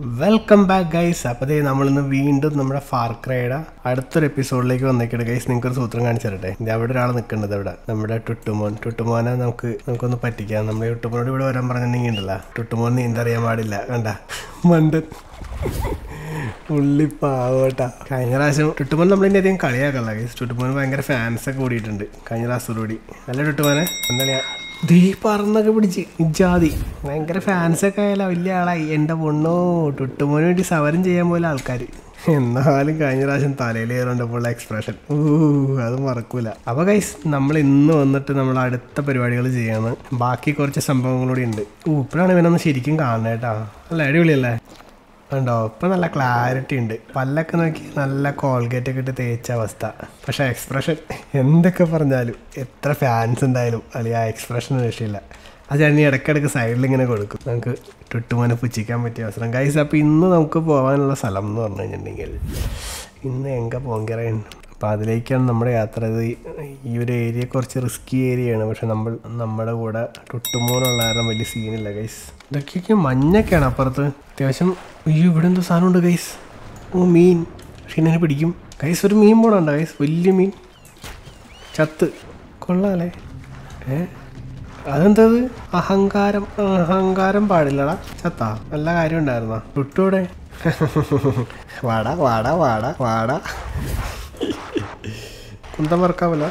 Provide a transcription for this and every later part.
Welcome back guys അപ്പോൾ നമ്മളിന്ന് വീണ്ടും നമ്മുടെ ഫാർക്രയുടെ അടുത്തൊരു എപ്പിസോഡിലേക്ക് വന്നേക്കട്ടെ ഗൈസ് നിങ്ങൾക്ക് ഒരു സൂത്രം കാണിച്ചു തരട്ടെ? അവിടെ ഒരാൾ നിൽക്കേണ്ടത് ഇവിടെ. നമ്മുടെ ടുട്ടുമോൻ. ടുട്ടുമോനെ നമുക്ക് നമുക്കൊന്ന് പറ്റിക്കാം. നമ്മൾ ടുട്ടുമോനോട് ഇവിടെ വരാൻ പറഞ്ഞിട്ടുണ്ടെങ്കിൽ ഉണ്ടല്ലോ ടുട്ടുമോൻ നീന്തറിയാൻ പാടില്ല. കണ്ട? മണ്ടൻ. പുള്ളിപ്പാവട്ടാ പാവട്ടാ. കഴിഞ്ഞ പ്രാവശ്യം ടുട്ടുമോൻ നമ്മളിന്റെ അധികം കളിയാക്കല്ല ഗൈസ് ടുട്ടുമോൻ ഭയങ്കര ഫാൻസൊക്കെ കൂടിയിട്ടുണ്ട്. കഴിഞ്ഞ പ്രാവശ്യത്തോടുകൂടി അല്ല ടുട്ടുമോനെ? എന്താ ദീ പറന്നൊക്കെ പിടിച്ച്. ഇജാതി ഭയങ്കര ഫാൻസൊക്കെ ആയാലോ? വലിയ ആളായി. എന്റെ പൊണ്ണോ ടുട്ടുമോന് വേണ്ടി സമരം ചെയ്യാൻ പോലെ ആൾക്കാർ എന്നാലും കഴിഞ്ഞ പ്രാവശ്യം തലയിലേറുണ്ടപ്പോൾ എക്സ്പ്രഷൻ ഊ അത് മറക്കൂല. അപ്പോൾ ഗൈസ് നമ്മൾ ഇന്ന് വന്നിട്ട് നമ്മൾ അടുത്ത പരിപാടികൾ ചെയ്യാണ് ബാക്കി കുറച്ച് സംഭവങ്ങളൂടെ ഉണ്ട്. ഊ ഇപ്പോഴാണ് ഇവനൊന്ന് ശരിക്കും കാണണേട്ടാ അല്ല അടിപൊളിയല്ലേ? ഉണ്ടോ ഇപ്പം നല്ല ക്ലാരിറ്റി ഉണ്ട്. പല്ലൊക്കെ നോക്കി നല്ല കോൾഗേറ്റ് ഒക്കെ ഇട്ട് തേച്ച അവസ്ഥ. പക്ഷെ എക്സ്പ്രഷൻ എന്തൊക്കെ പറഞ്ഞാലും എത്ര ഫാൻസ് ഉണ്ടായാലും അല്ലെങ്കിൽ ആ എക്സ്പ്രഷൻ രക്ഷയില്ല. അത് ഞാൻ ഇടയ്ക്കിടയ്ക്ക് സൈഡിൽ ഇങ്ങനെ കൊടുക്കും. നമുക്ക് ടുട്ടുമോനെ പുച്ഛിക്കാൻ പറ്റിയ അവസരം. ഗൈസ് അപ്പോൾ ഇന്ന് നമുക്ക് പോകാനുള്ള സ്ഥലം എന്ന് പറഞ്ഞു കഴിഞ്ഞിട്ടുണ്ടെങ്കിൽ ഇന്ന് എങ്ക പോങ്കറയാണ് അപ്പോൾ അതിലേക്കാണ് നമ്മുടെ യാത്ര. ഇത് ഈ ഒരു ഏരിയ കുറച്ച് റിസ്കി ഏരിയയാണ് പക്ഷെ നമ്മൾ നമ്മുടെ കൂടെ ടുട്ടുമോനുള്ള കാരണം വലിയ സീനില്ല ഗൈസ് ഇതൊക്കെ മഞ്ഞൊക്കെയാണ് അപ്പുറത്ത്. അത്യാവശ്യം അയ്യോ ഇവിടെ എന്തോ സാധനമുണ്ട് ഗൈസ് ഓ മീൻ. പക്ഷെ എന്നെ പിടിക്കും. ഗൈസ് ഒരു മീൻ പോണുണ്ട് ഗൈസ് വലിയ മീൻ. ചത്ത്. കൊള്ളാല്ലേ? ഏ? അതെന്തത് അഹങ്കാരം. അഹങ്കാരം പാടില്ലടാ. ചത്താ? നല്ല കാര്യം ഉണ്ടായിരുന്നോ? ടുട്ടൂടെ വാടാ വാടാ വാടാ വാടാ. കുന്തം മറക്കാവല്ല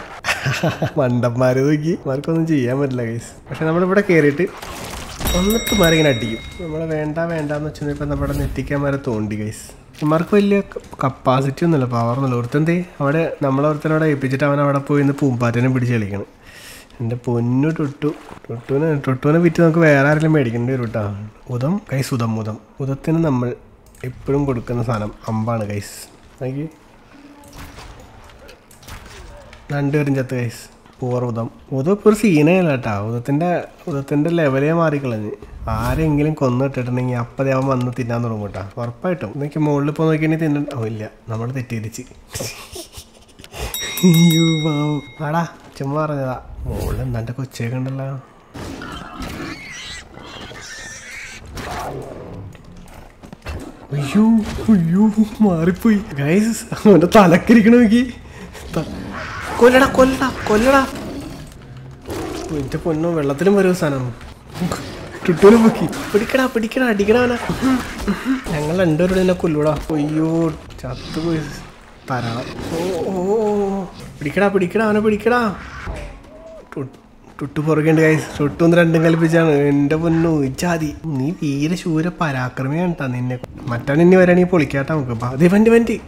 മണ്ടന്മാരെ നോക്കി. മറക്കൊന്നും ചെയ്യാൻ പറ്റില്ല ഗൈസ് പക്ഷെ നമ്മളിവിടെ കയറിയിട്ട് ഒന്നിട്ട് മാറി ഇങ്ങനെ അടിക്കും. നമ്മൾ വേണ്ട വേണ്ടാന്ന് വെച്ചാൽ ഇപ്പം നമ്മുടെ നെറ്റിക്കാൻ വരെ തോണ്ടി ഗൈസ് ഇമാർക്ക് വലിയ കപ്പാസിറ്റി ഒന്നുമില്ല പവർ ഒന്നുമില്ല. ഒരുത്തന്തേ അവിടെ നമ്മളൊരുത്തനോടെ ഏൽപ്പിച്ചിട്ട് അവൻ അവിടെ പോയി ഇന്ന് പൂമ്പാറ്റനെ പിടിച്ച് കളിക്കണം. എന്റെ പൊന്നു ടൊട്ടു. ടൊട്ടുവിനെ ടൊട്ടുവിനെ വിറ്റ് നമുക്ക് വേറെ ആരെങ്കിലും മേടിക്കേണ്ടി വരും കേട്ടോ ഉദം കൈസ് ഉദം ഉദം. ഉദത്തിന് നമ്മൾ എപ്പോഴും കൊടുക്കുന്ന സാധനം അമ്പാണ് കൈസ് നോക്കി. രണ്ടുപേരും ചത്ത് കൈസ് പൂർവതം ഇപ്പോൾ ഒരു സീനേ അല്ല കേട്ടോ ഉദത്തിന്റെ ഉദത്തിന്റെ ലെവലേ മാറിക്കളഞ്ഞ്. ആരെങ്കിലും കൊന്നിട്ടിട്ടുണ്ടെങ്കിൽ അപ്പം അവൻ വന്ന് തിന്നാൻ തുടങ്ങും കേട്ടോ ഉറപ്പായിട്ടും. എനിക്ക് മുകളിൽ പോയി നോക്കിയാണെങ്കിൽ തിന്നണ്ട ഓ ഇല്ല. നമ്മൾ തെറ്റിദ്ധരിച്ച്. ആടാ ചുമ്മാ പറഞ്ഞതാ. മുകളിൽ എന്താണ്ട് കൊച്ചയൊക്കെ ഉണ്ടല്ലോ. അയ്യോ അയ്യോ മാറിപ്പോയി. ഗൈസ് അവന്റെ തലക്കിരിക്കണോ നോക്കി. കൊല്ലടാ കൊല്ലടാ കൊല്ലടാ. എന്റെ പൊന്നോ വെള്ളത്തിലും വരുമോ സാധനം ചുട്ടൂരും പൊക്കി. പിടിക്കടാ പിടിക്കടാ അടിക്കടാ ഞങ്ങൾ രണ്ടുപേരുടെ എന്നെ കൊല്ലൂടാ അയ്യോ ചത്തുപോയി. തരാ. ഓ ഓ. പിടിക്കടാ പിടിക്കടാ അവനെ പിടിക്കടാ. ടു- പുറകെയുണ്ട് കൈ തൊട്ടൊന്ന് രണ്ടും കൽപ്പിച്ചാണ്. എന്റെ പൊന്നു ജാതി. നീ വീരശൂര പരാക്രമിയാണ് നിന്നെ. മറ്റാണ് ഇനി വരാണെങ്കിൽ പൊളിക്കാട്ടാ നമുക്ക്. അതേ വണ്ടി വണ്ടി.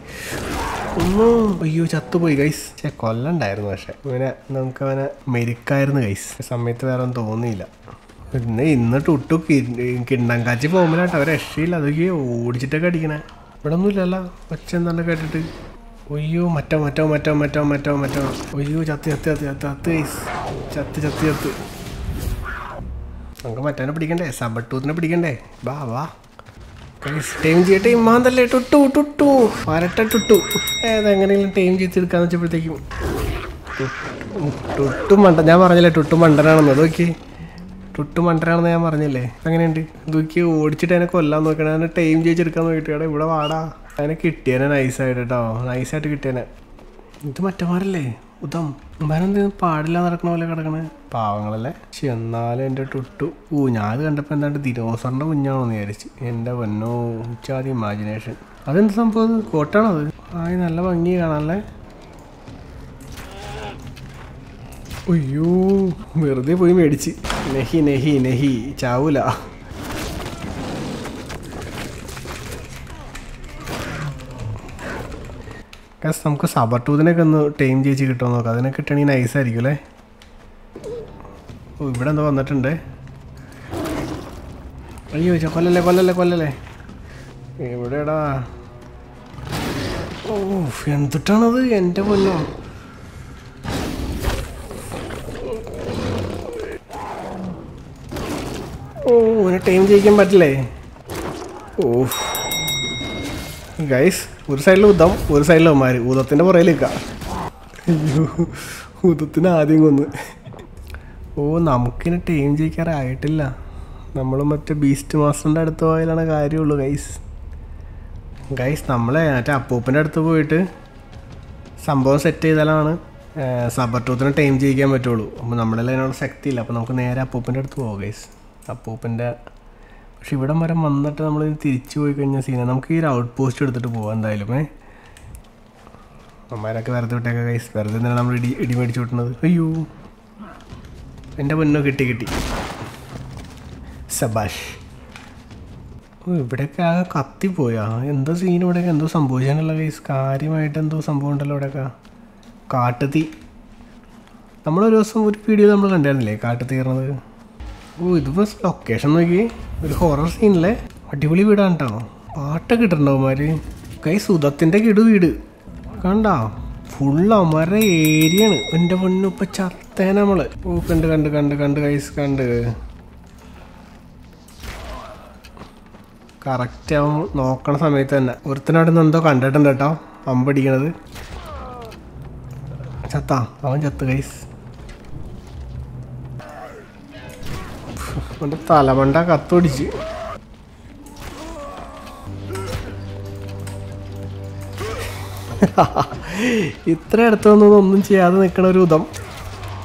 അയ്യോ ചത്തുപോയി ഗൈസ് കൊല്ലണ്ടായിരുന്നു പക്ഷെ. ഇവനെ നമുക്ക് അവനെ മെരുക്കായിരുന്നു ഗൈസ് സമയത്ത് വേറെ ഒന്നും തോന്നിയില്ല. പിന്നെ ഇന്ന് ടുട്ടു കിണ്ണം കാച്ചി പോകുമ്പോഴാട്ടോ അവർ രക്ഷയില്ല. അതൊക്കെ ഓടിച്ചിട്ടൊക്കെ അടിക്കണേ. ഇവിടെ ഒന്നുമില്ലല്ല ഒച്ച എന്താണ് കേട്ടിട്ട്. ഒയ്യോ മറ്റോ മറ്റോ മറ്റോ മറ്റോ മറ്റോ മറ്റോ. ഒയ്യോ ചത്ത് ചത്ത് ചത്ത് ചത്ത് ചത്ത് ഗൈസ് ചത്ത് ചത്ത് ചത്ത്. നമുക്ക് മറ്റവനെ പിടിക്കണ്ടേ? സബട്ടൂത്തിനെ പിടിക്കണ്ടേ? വാ വാ. ടൈം ചെയ്യട്ടെ ഇമ്മാന്തല്ലേ ടുട്ടു ടുട്ടു. പരട്ട ടുട്ടു. ഏതെങ്ങനെയെങ്കിലും ടൈം ചെയ്തെടുക്കാന്ന് വെച്ചപ്പോഴത്തേക്കും ടുട്ടു മണ്ട ഞാൻ പറഞ്ഞില്ലേ ടുട്ടു മണ്ടനാണെന്ന്. നോക്കി ടുട്ടു മണ്ടനാണെന്ന് ഞാൻ പറഞ്ഞില്ലേ? അങ്ങനെയുണ്ട് നോക്കി ഓടിച്ചിട്ട് അതിനെ കൊല്ലാൻ നോക്കണേ. അതിനെ ടൈം ചെയ്തെടുക്കാൻ നോക്കിയിട്ട് എടാ ഇവിടെ വാടാ. അതിനെ കിട്ടിയനെ നൈസായിട്ട് കേട്ടോ. നൈസായിട്ട് കിട്ടിയനെ. ഇത് മറ്റന്മാരല്ലേ? ഉദം ഉമ്മാനെന്ത് പാടില്ല നടക്കണ പോലെ കിടക്കണേ. പാവങ്ങളല്ലേ? പക്ഷെ എന്നാലും എന്റെ ടുട്ടു. ഊ ഞാനത് കണ്ടപ്പോൾ എന്താണ്ട് ദിനോസറിന്റെ കുഞ്ഞാണോന്ന് വിചാരിച്ച്. എന്റെ പൊന്നോ ഉച്ചാതി ഇമാജിനേഷൻ അതെന്ത് സംഭവം ഇത്? കോട്ടാണോ അത്? ആയി നല്ല ഭംഗി കാണാനല്ലേ? അയ്യോ വെറുതെ പോയി മേടിച്ച്. നെഹി നെഹി നെഹി ചാവൂല. ഗസ് നമുക്ക് സബർട്ടൂതിനൊക്കെ ഒന്ന് ടൈം ചേച്ചി കിട്ടുമോ നോക്കാം. അതിനെ കിട്ടണമെങ്കിൽ നൈസായിരിക്കും അല്ലേ? ഓ ഇവിടെ എന്തോ വന്നിട്ടുണ്ട്. അയ്യോ ചോ കൊല്ലല്ലേ കൊല്ലല്ലേ കൊല്ലല്ലേ? എവിടെടാ? ഓ എന്തിട്ടാണത് എന്റെ പൊന്നോ? ഓ ടൈം ജയിക്കാൻ പറ്റില്ലേ? ഓ ഗൈസ് ഒരു സൈഡിൽ ഉദം ഒരു സൈഡിൽ ഉമാര് ഊതത്തിന്റെ പുറയിലേക്ക അയ്യോ ഊതത്തിന് ആദ്യം കൊന്ന്. ഓ നമുക്കിനി ടീം ജയിക്കാറായിട്ടില്ല നമ്മൾ മറ്റേ ബീസ്റ്റ് മാസ്റ്ററിന്റെ അടുത്ത് പോയാലാണ് കാര്യമുള്ളൂ ഗൈസ് ഗൈസ് നമ്മളെ മറ്റേ അപ്പൂപ്പന്റെ അടുത്ത് പോയിട്ട് സംഭവം സെറ്റ് ചെയ്താലാണ് സബർ ടൂത്തിനെ ടൈം ചെയ്യിക്കാൻ പറ്റുള്ളൂ. അപ്പോൾ നമ്മളെല്ലാം അതിനുള്ള ശക്തിയില്ല. അപ്പോൾ നമുക്ക് നേരെ അപ്പൂപ്പന്റെ അടുത്ത് പോകാം ഗൈസ് അപ്പൂപ്പന്റെ പക്ഷെ ഇവിടം വരെ വന്നിട്ട് നമ്മൾ തിരിച്ചു പോയി കഴിഞ്ഞാൽ സീന നമുക്ക് ഈ ഒരു ഔട്ട് പോസ്റ്റ് എടുത്തിട്ട് പോകാം എന്തായാലും ഏ? അമ്മമാരൊക്കെ വെറുതെ വിട്ടേക്ക കൈസ് വെറുതെ നമ്മൾ ഇടി ഇടി മേടിച്ചു വിട്ടുന്നത് അയ്യോ. എന്റെ പൊന്നോ കിട്ടി കിട്ടി. സബാഷ്. ഓ ഇവിടെയൊക്കെ ആകെ കത്തിപ്പോയാ. എന്തോ സീൻ ഇവിടെയൊക്കെ എന്തോ സംഭവിച്ചാണല്ലോ കൈസ് കാര്യമായിട്ട് എന്തോ സംഭവം ഉണ്ടല്ലോ ഇവിടെയൊക്കെ. കാട്ടുതീ. നമ്മളൊരു ദിവസം ഒരു വീഡിയോ നമ്മൾ കണ്ടായിരുന്നില്ലേ? കാട്ടുതീ ഓ ബസ് ലൊക്കേഷൻ നോക്കി. ഒരു ഹൊറർ സീനിലെ അടിപൊളി വീടാണ് കേട്ടോ പാട്ടൊക്കെ ഇട്ടിട്ടുണ്ടോ അവന്മാർ കൈ സുധത്തിന്റെ കിടു വീട്. കണ്ടാ? ഫുൾ അവന്മാരുടെ ഏരിയയാണ് എന്റെ പൊന്നു ഇപ്പം ചത്തേന നമ്മൾ ഓ കണ്ട് കണ്ട് കണ്ട് കണ്ട് കൈസ് കണ്ട്. കറക്റ്റ് അവൻ നോക്കണ സമയത്ത് തന്നെ. ഒരുത്തനവിടെ നിന്ന് എന്തോ കണ്ടിട്ടുണ്ട് കേട്ടോ അമ്പടിക്കണത്. ചത്താ. അവൻ ചത്ത് കൈസ് അവന്റെ തലമണ്ട കത്തൊടിച്ച്. ഇത്ര അടുത്തൊന്നും ഒന്നും ചെയ്യാതെ നിൽക്കണ ഒരു ഉദം.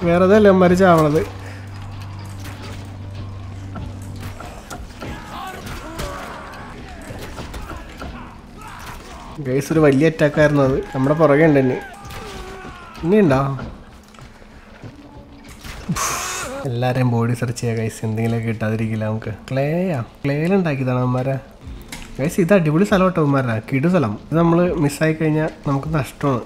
വേറെ അതല്ല അമ്മമാര് ചാവണത്? ഗൈസ് ഒരു വലിയ അറ്റാക്കായിരുന്നു അത്. നമ്മുടെ പുറകെ ഉണ്ട് ഇനി ഉണ്ടോ എല്ലാവരെയും ബോഡി സെർച്ച് ചെയ്യാം കൈസ് എന്തെങ്കിലുമൊക്കെ കിട്ടാതിരിക്കില്ല നമുക്ക്. ക്ലേയാ ക്ലേയിലുണ്ടാക്കിയതാണ് അവന്മാരെ. കൈസ് ഇത് അടിപൊളി സ്ഥലം കേട്ടോ അവന്മാരാ കിടു സ്ഥലം. ഇത് നമ്മൾ മിസ്സായി കഴിഞ്ഞാൽ നമുക്ക് നഷ്ടമാണ്.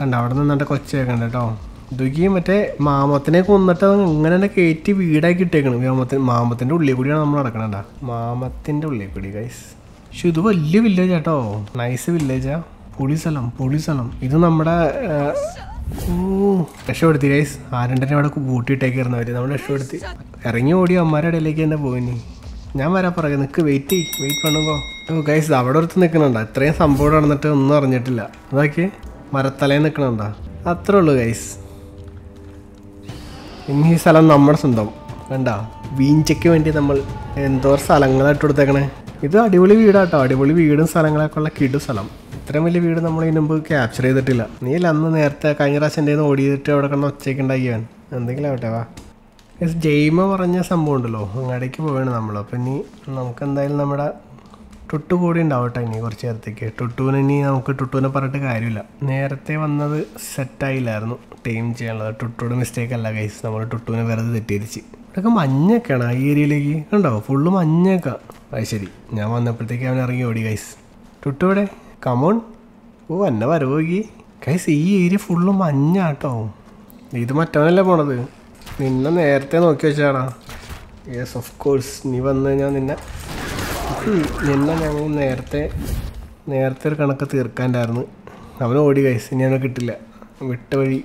കണ്ട അവിടെ നിന്നിട്ട് കൊച്ചേ കണ്ട കേട്ടോ. ഇതൊക്കെ മറ്റേ മാമത്തിനെ കൊന്നിട്ട് ഇങ്ങനെ തന്നെ കയറ്റി വീടാക്കി ഇട്ടേക്കണം. മാമത്തിന് മാമത്തിന്റെ ഉള്ളിൽ കൂടിയാണ് നമ്മൾ നടക്കണേണ്ട മാമത്തിന്റെ ഉള്ളിൽ കൂടി ഗൈസ് പക്ഷെ ഇത് വലിയ വില്ലേജാട്ടോ നൈസ് വില്ലേജാ പൊളി സ്ഥലം പൊളി സ്ഥലം. ഇത് നമ്മുടെ രക്ഷപ്പെടുത്തി ഗൈസ് ആരണ്ടനെ അവിടെ കൂട്ടിയിട്ടേക്കായിരുന്നു അവർ നമ്മൾ രക്ഷപ്പെടുത്തി ഇറങ്ങി ഓടി അമ്മമാരുടെ ഇടയിലേക്ക് തന്നെ പോകുന്നു ഞാൻ വരാൻ പറയാം നിൽക്ക് വെയിറ്റ് ചെയ് വെയിറ്റ് പണുമ്പോ ഓ ഗൈസ് അവിടെ ഒരുത്ത് നിൽക്കണുണ്ടോ ഇത്രയും സംഭവം നടന്നിട്ട് ഒന്നും അറിഞ്ഞിട്ടില്ല. അതാക്കി മരത്തലയിൽ നിൽക്കണുണ്ടോ അത്രേ ഉള്ളൂ ഗൈസ് ഇനി ഈ സ്ഥലം നമ്മുടെ സ്വന്തം. വേണ്ട വീഞ്ചയ്ക്ക് വേണ്ടി നമ്മൾ എന്തോ സ്ഥലങ്ങളായിട്ട് കൊടുത്തേക്കണേ. ഇത് അടിപൊളി വീടാട്ടോ. അടിപൊളി വീടും സ്ഥലങ്ങളൊക്കെ ഉള്ള കിടു സ്ഥലം. ഇത്രയും വലിയ വീട് നമ്മൾ ഇതിന് മുമ്പ് ക്യാപ്ചർ ചെയ്തിട്ടില്ല. നീ അല്ല അന്ന് നേരത്തെ കഴിഞ്ഞ പ്രാവശ്യം എന്റെ ഓടി ചെയ്തിട്ട് അവിടെ കണ്ട ഒച്ചയ്ക്ക് ഉണ്ടാക്കിയവൻ എന്തെങ്കിലും ആവട്ടെ വാ. എസ് ജെയ്മ പറഞ്ഞ സംഭവം ഉണ്ടല്ലോ. അങ്ങടേക്ക് പോവാണ് നമ്മൾ. അപ്പം ഇനി നമുക്ക് എന്തായാലും നമ്മുടെ ടുട്ടു കൂടി ഉണ്ടാവട്ടെ ഇനി കുറച്ച് നേരത്തേക്ക്. ടുട്ടുവിന് ഇനി നമുക്ക് ടുട്ടുവിനെ പറഞ്ഞിട്ട് കാര്യമില്ല. നേരത്തെ വന്നത് സെറ്റായില്ലായിരുന്നു ടീം ചെയ്യാനുള്ളത്. ടുട്ടുയുടെ മിസ്റ്റേക്ക് അല്ല ഗൈസ് നമ്മൾ ടുട്ടുവിനെ വെറുതെ തെറ്റിദ്ധരിച്ച്. ഇവിടെയൊക്കെ മഞ്ഞൊക്കെയാണ് ആ ഏരിയയിലേക്ക്. കണ്ടോ? ഫുള്ള് മഞ്ഞൊക്കെ. അത് ശരി. ഞാൻ വന്നപ്പോഴത്തേക്ക് അവൻ ഇറങ്ങി ഓടി ഗൈസ് ടുട്ടോടെ കമോൺ ഓ എന്നെ വരവോക്കി ഗൈസ് ഈ ഏരിയ ഫുള്ള് മഞ്ഞാട്ടോ ഇത് മറ്റവനല്ലേ പോണത്? നിന്നെ നേരത്തെ നോക്കി വെച്ചാടാ യെസ് ഓഫ് കോഴ്സ് നീ വന്നു കഴിഞ്ഞാൽ നിന്നെ നിന്നെ ഞങ്ങൾ നേരത്തെ നേരത്തെ ഒരു കണക്ക് തീർക്കാണ്ടായിരുന്നു. അവൻ ഓടി കൈസ് ഇനി അവനെ കിട്ടില്ല. വിട്ട വഴി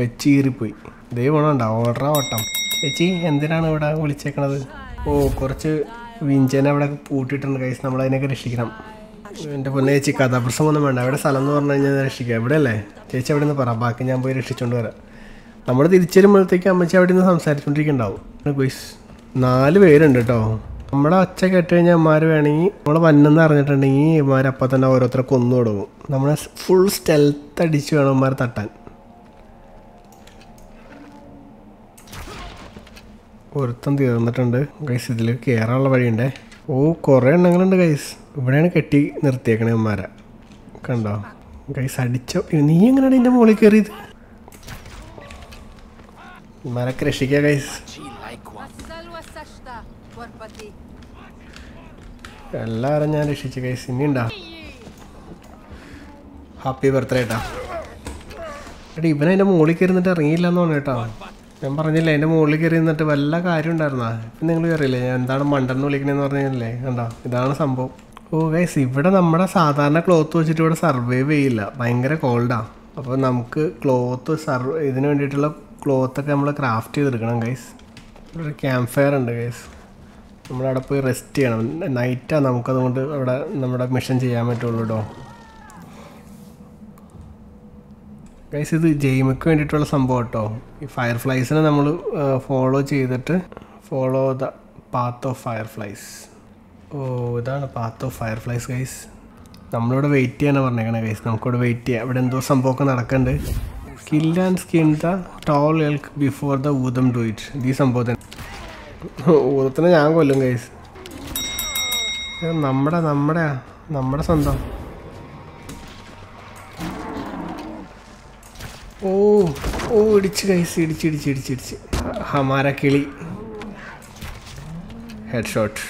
വെച്ച് കീറിപ്പോയി. ഇതേ പോണണ്ട ഓർഡറാ ഓട്ടം. ചേച്ചി എന്തിനാണ് ഇവിടെ വിളിച്ചേക്കണത്? ഓ കുറച്ച് വിഞ്ചനെ അവിടെ പൂട്ടിയിട്ടുണ്ട് കൈസ് നമ്മളതിനൊക്കെ രക്ഷിക്കണം. എന്റെ പൊന്നെ ചേച്ചി ഒന്നും വേണ്ട. അവിടെ സ്ഥലം എന്ന് പറഞ്ഞു കഴിഞ്ഞാൽ രക്ഷിക്കുക എവിടെ അല്ലേ ചേച്ചി അവിടെ നിന്ന് പറ. ബാക്കി ഞാൻ പോയി രക്ഷിച്ചുകൊണ്ട് വരാം. നമ്മൾ തിരിച്ചു വരുമ്പോഴത്തേക്ക് അമ്മച്ചി അവിടെ നിന്ന് സംസാരിച്ചുകൊണ്ടിരിക്കുന്നുണ്ടാവും ഗുയ്സ് നാല് പേരുണ്ട് കേട്ടോ നമ്മുടെ ഒച്ച കേട്ട് കഴിഞ്ഞാൽ അമ്മമാർ വേണമെങ്കിൽ നമ്മൾ വന്നെന്ന് അറിഞ്ഞിട്ടുണ്ടെങ്കിൽ ഇമാരപ്പം തന്നെ ഓരോരുത്തരെ കൊന്നു തുടങ്ങും. നമ്മളെ ഫുൾ സ്റ്റെൽത്ത് അടിച്ച് വേണം അമ്മമാർ തട്ടാൻ. പൊരുത്തം തീർന്നിട്ടുണ്ട്. ഗൈസ് ഇതിൽ കയറാനുള്ള വഴിയുണ്ടേ. ഓ കുറേ എണ്ണങ്ങളുണ്ട് ഗൈസ് ഇവിടെയാണ് കെട്ടി നിർത്തിയേക്കണേ അമ്മാര കണ്ടോ? ഗൈസ് അടിച്ചോ നീ എങ്ങനെയാണ് എന്റെ മുകളിൽ കയറിയത് മരക്ക് രക്ഷിക്കുക ഗൈസ് എല്ലാവരും ഞാൻ രക്ഷിച്ചു ഗൈസ് ഇനി ഉണ്ടാ ഹാപ്പി ബർത്ത്ഡേ എടി ഇവനെ എന്റെ മുകളിൽ കയറുന്നിട്ട് ഇറങ്ങിയില്ല എന്ന് പറഞ്ഞു കേട്ടോ. ഞാൻ പറഞ്ഞില്ലേ എന്റെ മുകളിൽ കയറി നിന്നിട്ട് വല്ല കാര്യം ഉണ്ടായിരുന്നാ? ഇപ്പം നിങ്ങൾ കയറിയില്ലേ? ഞാൻ എന്താണ് മണ്ടെന്ന് വിളിക്കണേന്ന് പറഞ്ഞില്ലേ? കണ്ടോ? ഇതാണ് സംഭവം. ഓ ഗൈസ് ഇവിടെ നമ്മുടെ സാധാരണ ക്ലോത്ത് വെച്ചിട്ട് ഇവിടെ സർവൈവ് ചെയ്യില്ല. ഭയങ്കര കോൾഡാ അപ്പോൾ നമുക്ക് ക്ലോത്ത് സർവ് ഇതിന് വേണ്ടിയിട്ടുള്ള ക്ലോത്തൊക്കെ നമ്മൾ ക്രാഫ്റ്റ് ചെയ്തെടുക്കണം ഗൈസ് ഇവിടെ ഒരു ക്യാമ്പ് ഫയർ ഉണ്ട് ഗൈസ് നമ്മളവിടെ പോയി റെസ്റ്റ് ചെയ്യണം. നൈറ്റാണ് നമുക്കതുകൊണ്ട് അവിടെ നമ്മുടെ മിഷൻ ചെയ്യാൻ പറ്റുള്ളൂ കേട്ടോ ഗൈസ് ഇത് ജെയിമക്ക് വേണ്ടിയിട്ടുള്ള സംഭവം കേട്ടോ ഈ ഫയർഫ്ലൈസിനെ നമ്മൾ ഫോളോ ചെയ്തിട്ട് follow the path of fireflies ഓ ഇതാണ് പാത്ത് ഓഫ് ഫയർഫ്ലൈസ് ഗൈസ് നമ്മളിവിടെ വെയിറ്റ് ചെയ്യാനാണ് പറഞ്ഞേക്കണേ ഗൈസ് നമുക്കിവിടെ വെയിറ്റ് ചെയ്യാം. ഇവിടെ എന്തോ സംഭവമൊക്കെ നടക്കുന്നുണ്ട് kill and skin the tall elk before the autumn do it ഈ സംഭവത്തിന് ഊതത്തിനെ ഞാൻ കൊല്ലും ഗൈസ് നമ്മുടെ നമ്മുടെ നമ്മുടെ സ്വന്തം. ഓ ഓ ഇടിച്ച് കൈസ് ഇടിച്ച് ഇടിച്ച് ഇടിച്ച് ഇടിച്ച്. ഹമാര കിളി. ഹെഡ് ഷോട്ട്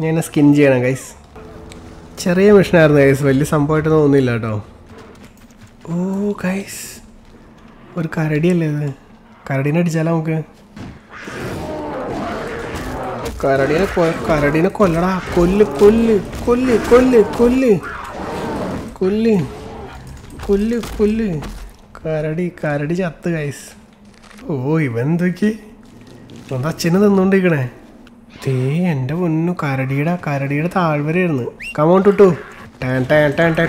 ഞാൻ സ്കിൻ ചെയ്യണം കൈസ് ചെറിയ മിഷനായിരുന്നു കൈസ് വലിയ സംഭവമായിട്ട് തോന്നുന്നില്ല കേട്ടോ. ഓ കൈസ് ഒരു കരടിയല്ലേ ഇത്? കരടീനെ അടിച്ചാലോ നമുക്ക്? കരടീനെ കരടീനെ കൊല്ലടാ. കൊല്ല് കൊല്ല് കൊല്ല് കൊല്ല് കൊല്ല്. കൊല്ല്. കൊല്ല് കൊല്ല് കരടി കരടി ചത്ത് കൈസ് ഓ ഇവൻ എന്തൊക്കെ എന്താ അച്ഛനെ തിന്നോണ്ടിരിക്കണേ തേ എന്റെ പൊന്നു കരടിയുടെ കരടിയുടെ താഴ്വരയായിരുന്നു കമോൺ ടുട്ടു ടാൻ ടാൻ ടാൻ ടാൻ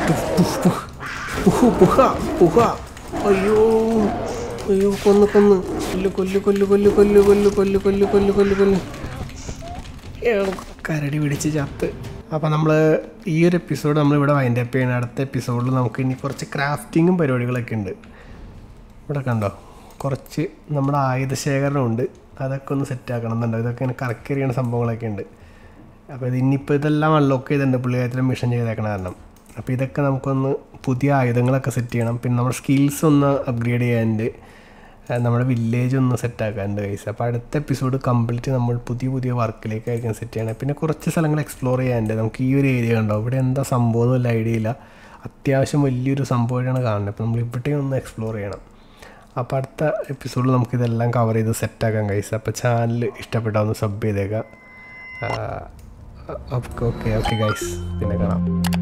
അയ്യോ അയ്യോ കൊന്ന് കൊന്ന് കൊല്ലു കൊല്ലു കൊല്ലു കൊല്ലു കൊല്ലു കൊല്ലു കൊല്ലു കൊല്ലു കൊല്ലു കൊല്ലു കൊല്ലു കരടി പിടിച്ച് ചത്ത് അപ്പോൾ നമ്മൾ ഈ ഒരു എപ്പിസോഡ് നമ്മളിവിടെ വൈൻഡ് അപ്പ് ചെയ്യണം അടുത്ത എപ്പിസോഡിൽ നമുക്ക് ഇനി കുറച്ച് ക്രാഫ്റ്റിങ്ങും പരിപാടികളൊക്കെ ഉണ്ട്. ഇവിടെ കണ്ടോ? കുറച്ച് നമ്മുടെ ആയുധ ശേഖരണമുണ്ട് അതൊക്കെ ഒന്ന് സെറ്റ് ആക്കണം എന്നുണ്ട്. ഇതൊക്കെ ഇങ്ങനെ കറക്കെറിയണ സംഭവങ്ങളൊക്കെ ഉണ്ട്. അപ്പോൾ ഇത് ഇനിയിപ്പോൾ ഇതെല്ലാം അൺലോക്ക് ചെയ്തിട്ടുണ്ട്. പുള്ളിക്കാരത്തിലും മിഷൻ ചെയ്തേക്കണ കാരണം. അപ്പോൾ ഇതൊക്കെ നമുക്കൊന്ന് പുതിയ ആയുധങ്ങളൊക്കെ സെറ്റ് ചെയ്യണം. പിന്നെ നമ്മുടെ സ്കിൽസ് ഒന്ന് അപ്ഗ്രേഡ് ചെയ്യാനുണ്ട്. നമ്മുടെ വില്ലേജ് ഒന്ന് സെറ്റ് ആക്കാനുണ്ട് കൈസ് അപ്പോൾ അടുത്ത എപ്പിസോഡ് കംപ്ലീറ്റ് നമ്മൾ പുതിയ പുതിയ വർക്കിലേക്കായിരിക്കും സെറ്റ് ചെയ്യണം പിന്നെ കുറച്ച് സ്ഥലങ്ങൾ എക്സ്പ്ലോർ ചെയ്യാനുണ്ട് നമുക്ക് ഈ ഒരു ഏരിയ കണ്ടോ ഇവിടെ എന്താ സംഭവം വല്ല ഐഡിയ ഇല്ല അത്യാവശ്യം വലിയൊരു സംഭവമായിട്ടാണ് കാണുന്നത് അപ്പോൾ നമ്മൾ ഇവിടെ ഒന്ന് എക്സ്പ്ലോർ ചെയ്യണം അപ്പോൾ അടുത്ത എപ്പിസോഡിൽ നമുക്കിതെല്ലാം കവർ ചെയ്ത് സെറ്റാക്കാം കൈസ് അപ്പോൾ ചാനൽ ഇഷ്ടപ്പെട്ടാൽ ഒന്ന് സബ് ചെയ്തേക്കാം ഓക്കെ ഓക്കെ ഓക്കെ ഗൈസ് പിന്നെ കാണാം